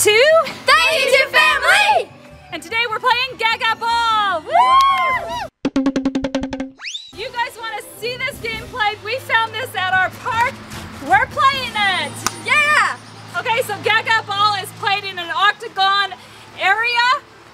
to the YouTube family! And today we're playing Gaga Ball! Woo! You guys want to see this game played? We found this at our park. We're playing it! Yeah! Okay, so Gaga Ball is played in an octagon area.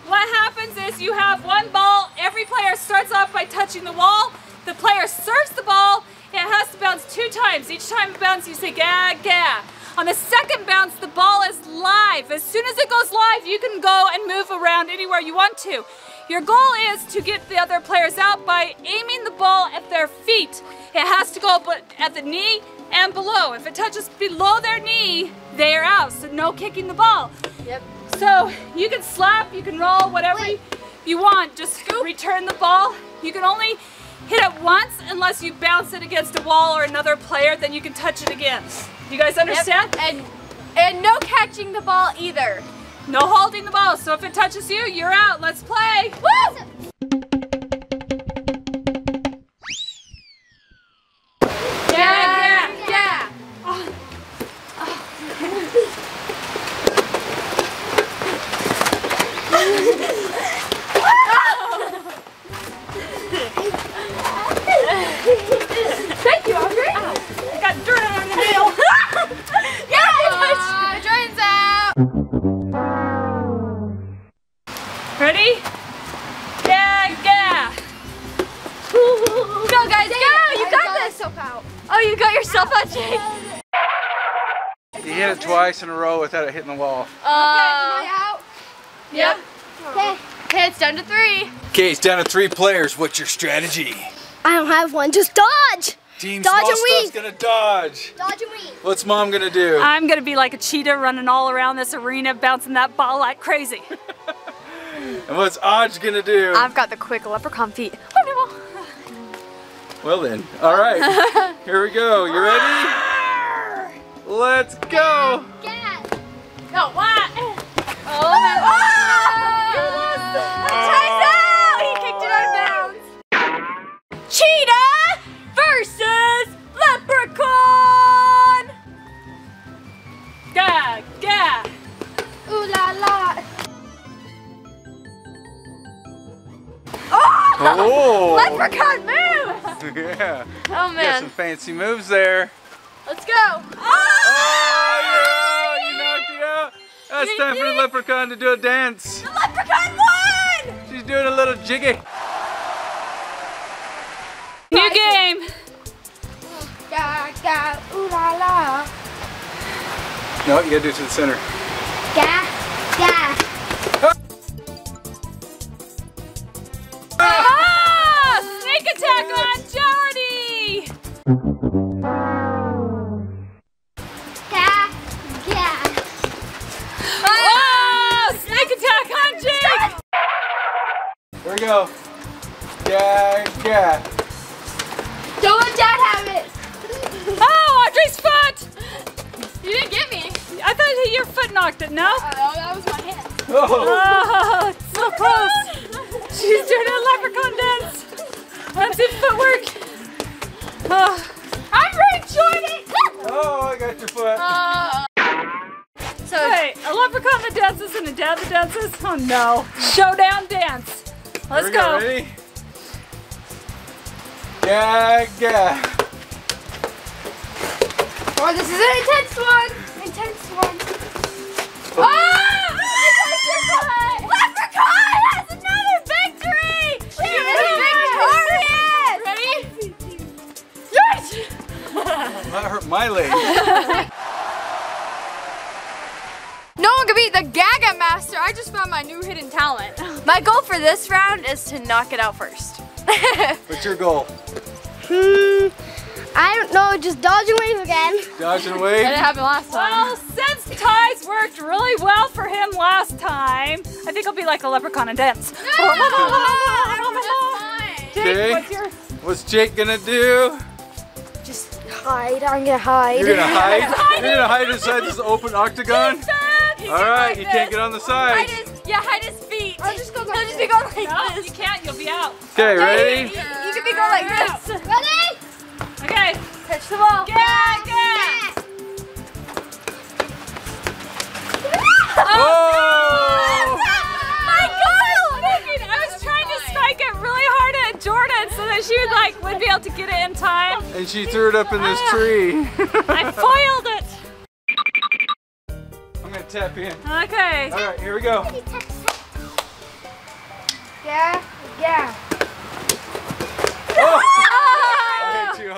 What happens is you have one ball, every player starts off by touching the wall. The player serves the ball, it has to bounce two times. Each time it bounces, you say Gaga. On the second bounce, the ball is live. As soon as it goes live, you can go and move around anywhere you want to. Your goal is to get the other players out by aiming the ball at their feet. It has to go at the knee and below. If it touches below their knee, they are out, so no kicking the ball. Yep. So you can slap, you can roll, whatever Wait. you want. Just Scoop. return the ball. You can only hit it once unless you bounce it against a wall or another player, then you can touch it again. You guys understand? Yep. And and no catching the ball either. No holding the ball. So if it touches you, you're out. Let's play. Woo! Yourself out, Jake. You hit it twice in a row without it hitting the wall. Uh, out? Yep. Okay. Okay, it's down to three. Okay, it's down to three players. What's your strategy? I don't have one. Just dodge. Team Dodge Small and Stuff's weave. gonna dodge. Dodge and weave. What's mom gonna do? I'm gonna be like a cheetah running all around this arena, bouncing that ball like crazy. And what's Odge gonna do? I've got the quick leprechaun feet. Well then, all right. Here we go. You ready? Let's go. Get. No, what? Oh, ah, ah, oh! Chase out! He kicked it out of bounds. Cheetah versus leprechaun. Yeah, yeah. Ooh la la. Oh! Oh. Leprechaun move! Yeah. Oh You got man. some fancy moves there. Let's go. Oh, you're out. You knocked it out. That's You time for the leprechaun to do a dance. The leprechaun won! She's doing a little jiggy. New game. Ga ga. Ooh la la. No, you gotta do it to the center. Ga ga. Ah! Snake attack on Yeah, yeah. Don't let Dad have it. Oh, Audrey's foot! You didn't get me. I thought your foot knocked it, no? Oh, that was my hand. Oh. Oh, it's so close. She's doing a leprechaun dance. Fancy footwork. Oh. I'm really enjoying it. Oh, I got your foot. Uh, so Wait, a leprechaun that dances and a dad that dances? Oh no. Showdown dance. Let's Here we go. go. Ready? Yeah, yeah. Oh, this is an intense one. Intense one. Ah! Leprechaun has another victory! She is victorious! Ready? Yes! That hurt my leg. No one can beat the Gaga Master. I just found my new hidden talent. My goal for this round is to knock it out first. What's your goal? Hmm. I don't know. Just dodge and wave again. Dodge and That wave? didn't happen last time. Well, since ties worked really well for him last time, I think it'll be like a leprechaun and dance. Jake, what's your... What's Jake gonna do? Just hide. I'm gonna hide. You're gonna hide? You're gonna hide inside this open octagon? He's All going right, like you this. can't get on the Hide sides. his, yeah, hide his feet. I'll just go He'll like just be going like No, this. you can't. You'll be out. Okay, ready? go like this. Ready? Okay. Pitch the ball. Yeah! Yeah! oh, oh. My God, Megan, I was trying to spike it really hard at Jordan so that she would like would be able to get it in time. And she threw it up in this oh. tree. I foiled it. I'm gonna tap in. Okay. All right, here we go. Yeah, yeah.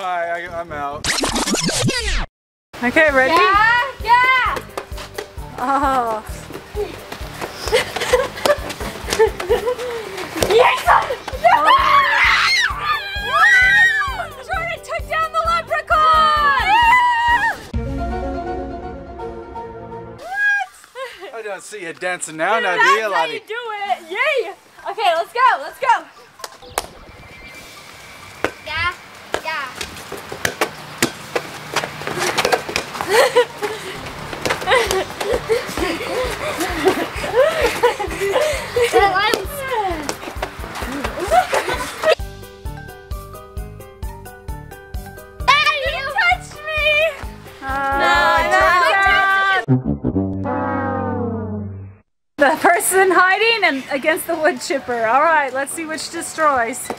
I hit too high. I, I'm out. Okay, ready? Yeah, yeah. Oh. yes! Oh. Jordan took down the leprechaun! What? I don't see you dancing now, now do That's how Lottie? you do it! Yay! Okay, let's go, let's go. The person hiding and against the wood chipper. All right, let's see which destroys.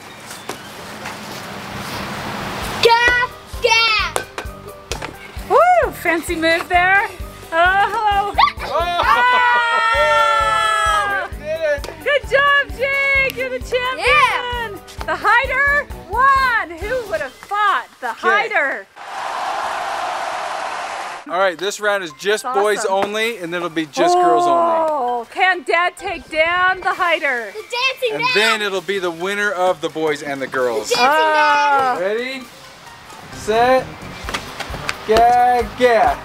Yeah, yeah. Woo! Fancy move there. Oh! Oh! Ah! Good job, Jake! You're the champion! Yeah. The hider won! Who would have thought? The hider. All right, this round is just That's boys only, and it'll be just girls only. Oh, can dad take down the hider? The dancing And man. then it'll be the winner of the boys and the girls. Dancing man. Oh, Ready, set, ga, ga.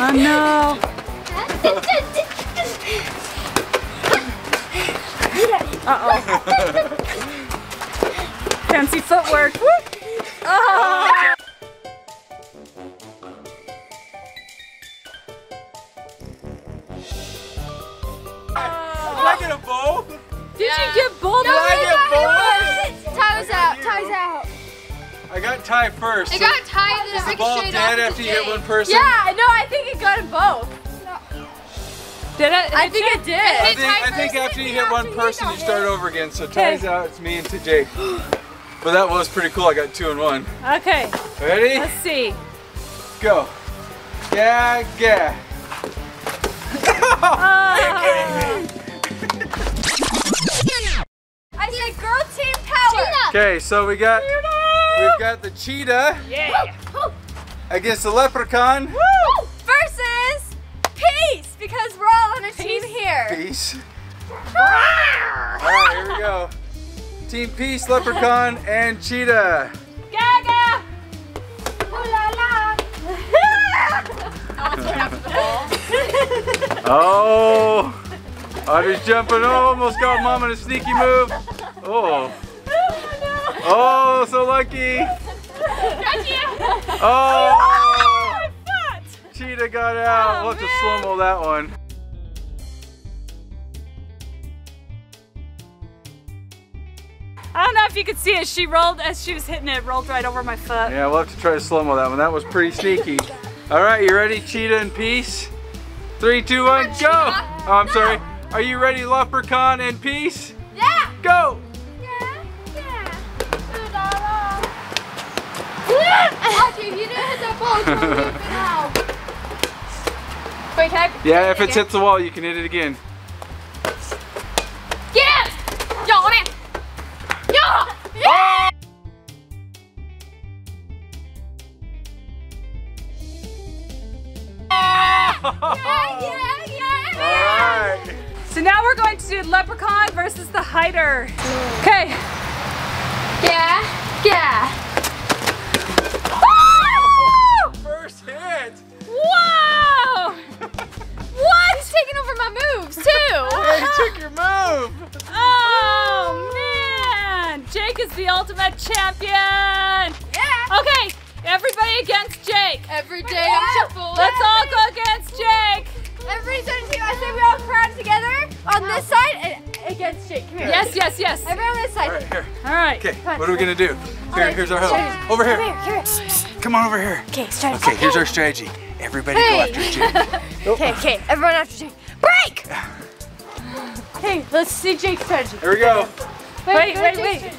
oh no. Uh-oh. Fancy footwork. Woo! Oh. I get a bow? Did you get both Did of I get both? Ty's out, Ty's out. I got Ty first. It so got tied and is it the ball dead after you hit one person? Yeah, no, I think it got them both. Did it? I think it I did. think, I think after you hit one person, you start over again. So Ty's out. It's me and to Jake. But that was pretty cool. I got two and one. Okay, Ready? let's see. Go. Yeah, ga. Okay, so we got we've got the cheetah Yeah. against the leprechaun. Versus peace because we're all on a team here. Peace. Ah! All right, here we go. Team Peace, Leprechaun, and Cheetah. Gaga! Oh, Otter's jumping. Oh, almost got mom in a sneaky move. Oh, oh, so lucky. Oh. oh, Cheetah got out. Oh, we'll have to slow mo that one. I don't know if you could see it. She rolled as she was hitting it, rolled right over my foot. Yeah, we'll have to try to slow mo that one. That was pretty sneaky. All right, you ready, Cheetah and Peace? Three, two, one, go! Oh, I'm sorry. Are you ready, Leprechaun and Peace? Yeah. Go! Hit that ball. It's gonna leave it now. Wait, can Yeah, if it hits the wall, you can hit it again. Get it! Yo, here. Yo! Yeah! Yeah, yeah, All right. So now we're going to do Leprechaun versus the Hider. Okay. yeah. Yeah. Whoa! What? He's taking over my moves too. Hey, you took your move. Oh man! Jake is the ultimate champion! Yeah. Okay, everybody against Jake. Every day I'm shuffling. Let's all go against Jake. Everybody's on a. I say we all crowd together on this side and against Jake. Come here. Yes, yes, yes. Everyone on this side. All right, here. All right. Okay, what are we gonna do? Here, here's our help. Over here. Come here. Come on over here. Okay, start. Okay, here's our strategy. Everybody Hey. go after Jake. Okay, oh. okay. Everyone after Jake. Break! Hey, let's see Jake's strategy. Here we go. Wait, go wait, Jake's wait.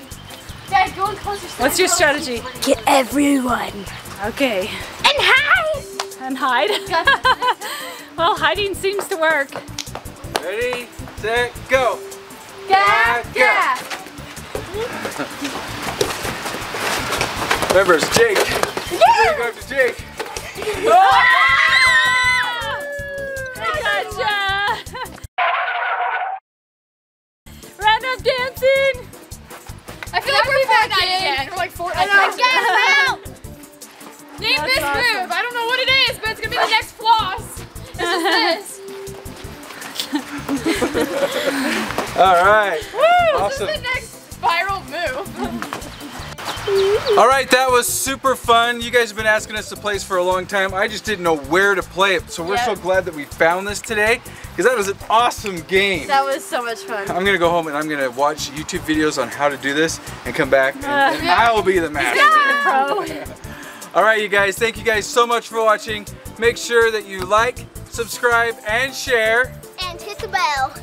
Dad, go and close your What's your strategy? Get everyone. Okay. And hide! And hide. well, hiding seems to work. Ready, set, go. Gaga! Remember, it's Jake. We're going to Jake. I gotcha. Random dancing. I feel like we're Fortnite again. We're like Fortnite. Get out! Name That's this awesome. move. I don't know what it is, but it's gonna be the next floss. This is this. All right. This Awesome. All right, that was super fun. You guys have been asking us to play this for a long time. I just didn't know where to play it, so we're Yeah. so glad that we found this today because that was an awesome game. That was so much fun. I'm gonna go home and I'm gonna watch YouTube videos on how to do this and come back and, uh, and I will be the master. Pro. All right, you guys, thank you guys so much for watching. Make sure that you like, subscribe, and share. And hit the bell.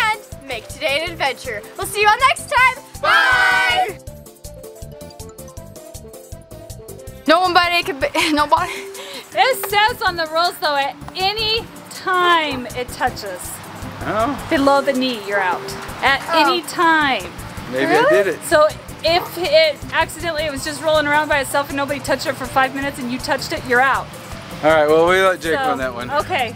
And make today an adventure. We'll see you all next time. Bye. Nobody could be, nobody. It says on the rules though, at any time it touches Oh, below the knee, you're out. At Oh. any time. maybe I did it. So if it accidentally it was just rolling around by itself and nobody touched it for five minutes and you touched it, you're out. All right, well, we let Jake So- win that one. Okay.